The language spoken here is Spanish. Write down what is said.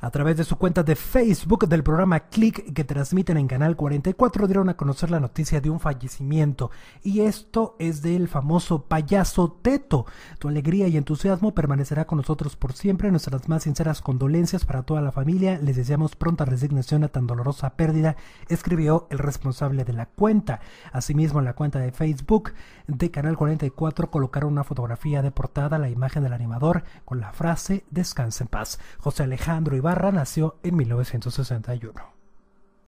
A través de su cuenta de Facebook del programa Click que transmiten en Canal 44 dieron a conocer la noticia de un fallecimiento y esto es del famoso payaso Teto. Tu alegría y entusiasmo permanecerá con nosotros por siempre. Nuestras más sinceras condolencias para toda la familia. Les deseamos pronta resignación a tan dolorosa pérdida, escribió el responsable de la cuenta. Asimismo, en la cuenta de Facebook de Canal 44 colocaron una fotografía de portada, la imagen del animador con la frase Descanse en paz. José Alejandro Ibarra nació en 1961.